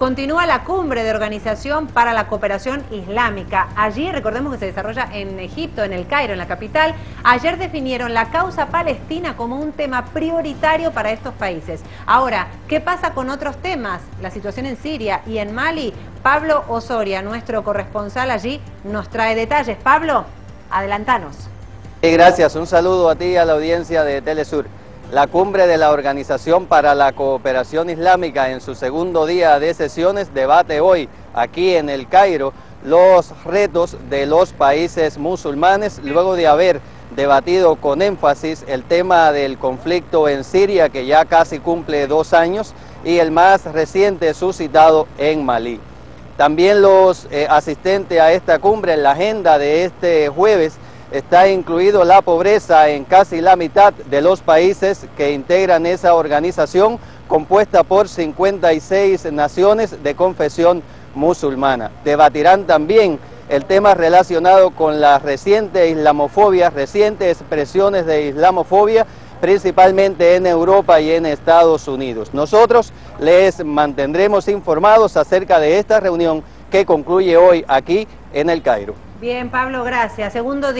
Continúa la cumbre de Organización para la Cooperación Islámica. Allí, recordemos que se desarrolla en Egipto, en el Cairo, en la capital. Ayer definieron la causa palestina como un tema prioritario para estos países. Ahora, ¿qué pasa con otros temas? La situación en Siria y en Mali. Pablo Osoria, nuestro corresponsal allí, nos trae detalles. Pablo, adelantanos. Gracias, un saludo a ti y a la audiencia de Telesur. La cumbre de la Organización para la Cooperación Islámica en su segundo día de sesiones debate hoy aquí en el Cairo los retos de los países musulmanes luego de haber debatido con énfasis el tema del conflicto en Siria que ya casi cumple dos años y el más reciente suscitado en Malí. También los eh, asistentes a esta cumbre en la agenda de este jueves está incluido la pobreza en casi la mitad de los países que integran esa organización compuesta por 56 naciones de confesión musulmana. Debatirán también el tema relacionado con la reciente islamofobia, recientes expresiones de islamofobia, principalmente en Europa y en Estados Unidos. Nosotros les mantendremos informados acerca de esta reunión que concluye hoy aquí en el Cairo. Bien, Pablo, gracias. Segundo día.